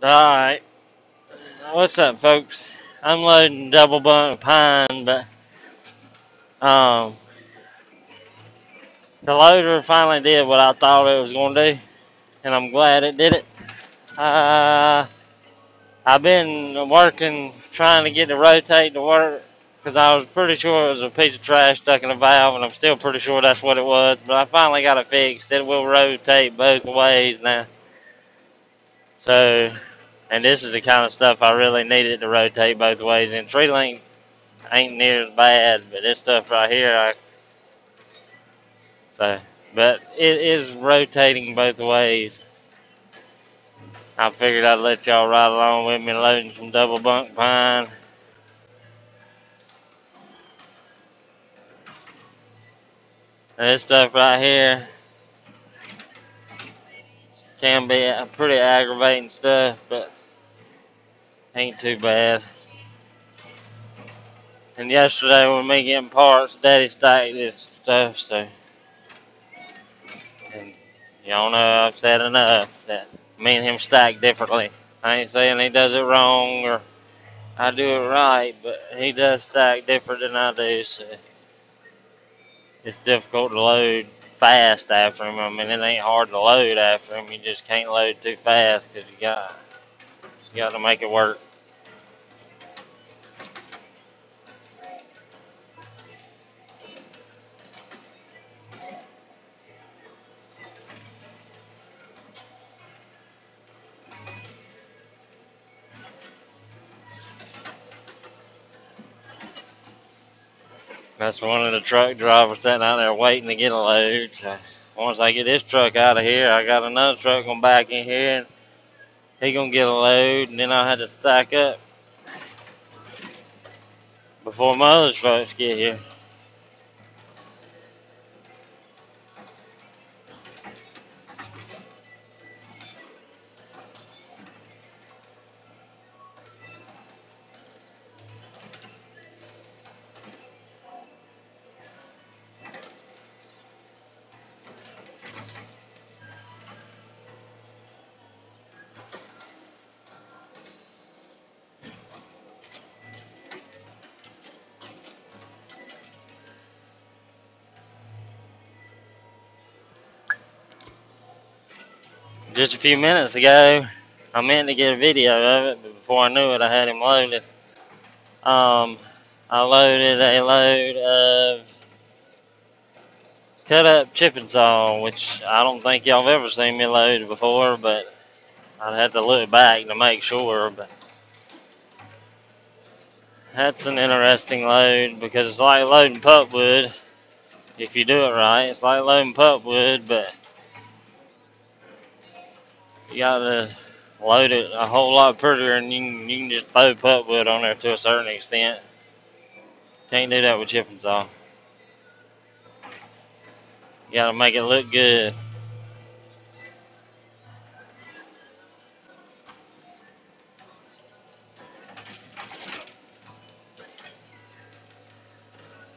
Alright. What's up, folks? I'm loading double bunk pine, but um, the loader finally did what I thought it was going to do, and I'm glad it did it. Uh, I've been working trying to get the rotate to work because I was pretty sure it was a piece of trash stuck in a valve, and I'm still pretty sure that's what it was. But I finally got it fixed. It will rotate both ways now. So And this is the kind of stuff I really needed to rotate both ways. And tree length ain't near as bad, but this stuff right here, I so but it is rotating both ways. I figured I'd let y'all ride along with me loading some double bunk pine. And this stuff right here can be pretty aggravating stuff, but ain't too bad. And yesterday when me getting parts, Daddy stacked this stuff, so and y'all know I've said enough that me and him stack differently. I ain't saying he does it wrong or I do it right, but he does stack different than I do, so it's difficult to load fast after him. I mean, it ain't hard to load after him. You just can't load too fast because you got you got to make it work. That's one of the truck drivers sitting out there waiting to get a load. So once I get this truck out of here, I got another truck going back in here, he gonna get a load, and then I had to stack up before my other trucks get here. Just a few minutes ago, I meant to get a video of it, but before I knew it, I had him loaded. Um, I loaded a load of cut up chipping saw, which I don't think y'all have ever seen me load before, but I'd have to look back to make sure. But that's an interesting load because it's like loading pulpwood if you do it right. It's like loading pulpwood, but you gotta load it a whole lot prettier, and you can, you can just throw pulpwood on there to a certain extent. Can't do that with chipping saw. You gotta make it look good.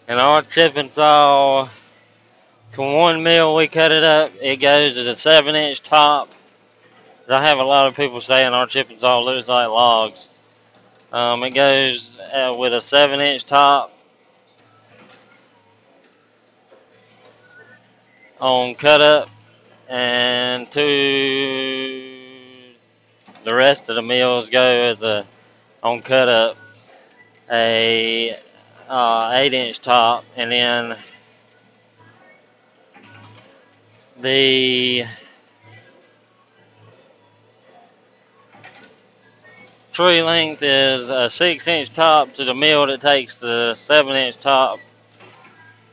And our chipping saw, to one mil we cut it up, it goes as a seven inch top. I have a lot of people saying our chipping saw looks like logs. Um, it goes uh, with a seven inch top on cut up and to the rest of the mills go as a on cut up a uh, eight inch top and then the tree length is a six inch top to the mill that takes the seven inch top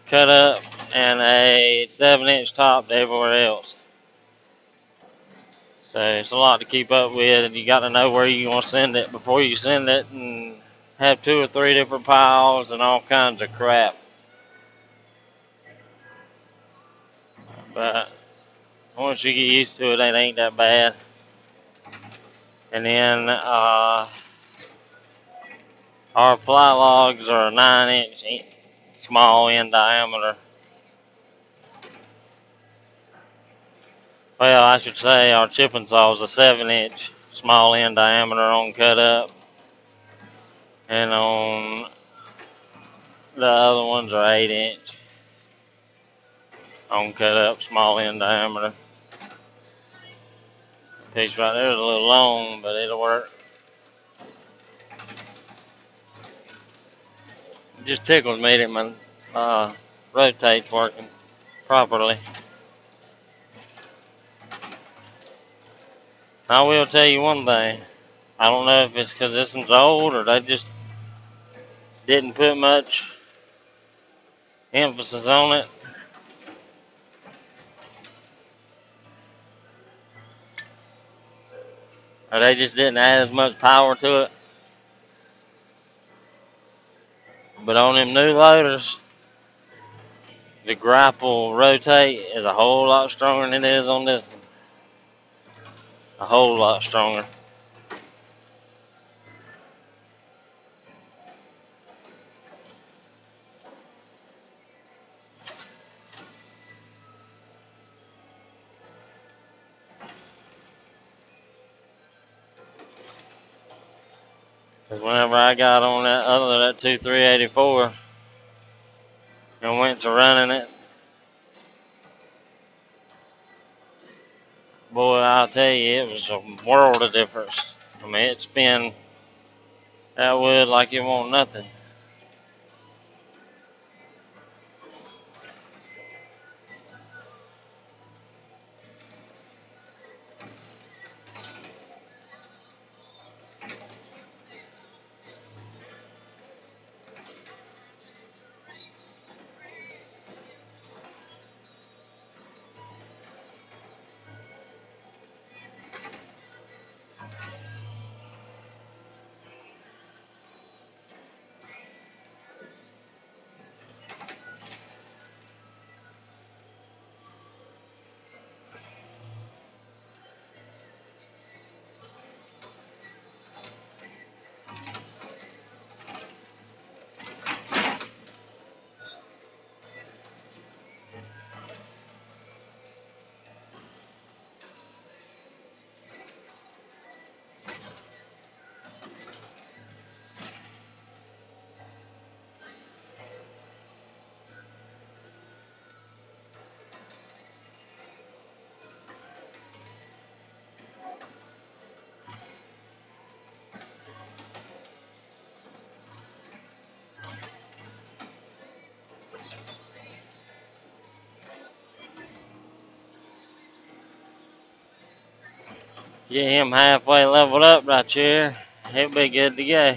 cut up and a seven inch top to everywhere else. So it's a lot to keep up with and you got to know where you want to send it before you send it and have two or three different piles and all kinds of crap. But once you get used to it, it ain't that bad. And then uh, our fly logs are nine inch small in diameter. Well, I should say our chipping saw is a seven inch small end diameter on cut up, and on the other ones are 8 inch on cut up, small end diameter. Piece right there is a little long, but it'll work. It just tickles me that my uh, rotate's working properly. I will tell you one thing. I don't know if it's because this one's old or they just didn't put much emphasis on it. Or they just didn't add as much power to it. But on them new loaders, the grapple rotate is a whole lot stronger than it is on this. A whole lot stronger. Because whenever I got on that other, that 2384, and went to running it, boy, I'll tell you, it was a world of difference. I mean, it spin that wood like it won't nothing. Get him halfway leveled up right here. He'll be good to go.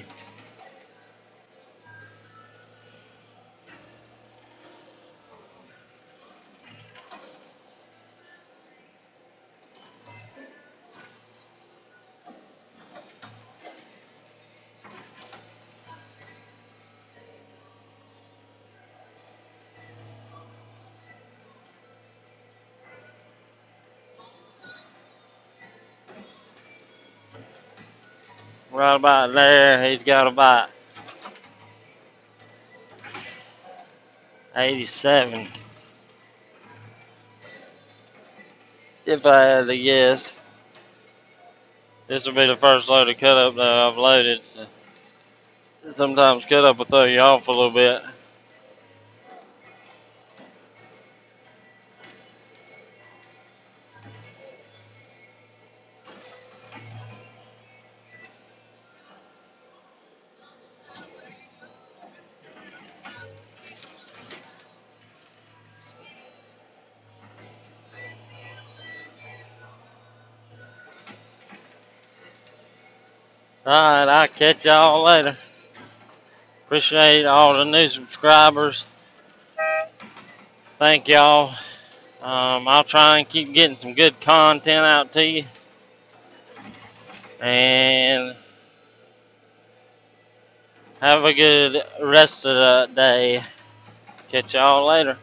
Right about there, he's got about 87. If I had to guess. This will be the first load of cut up that I've loaded. So sometimes cut up will throw you off a little bit. Alright, I'll catch y'all later. Appreciate all the new subscribers. Thank y'all. Um, I'll try and keep getting some good content out to you. And have a good rest of the day. Catch y'all later.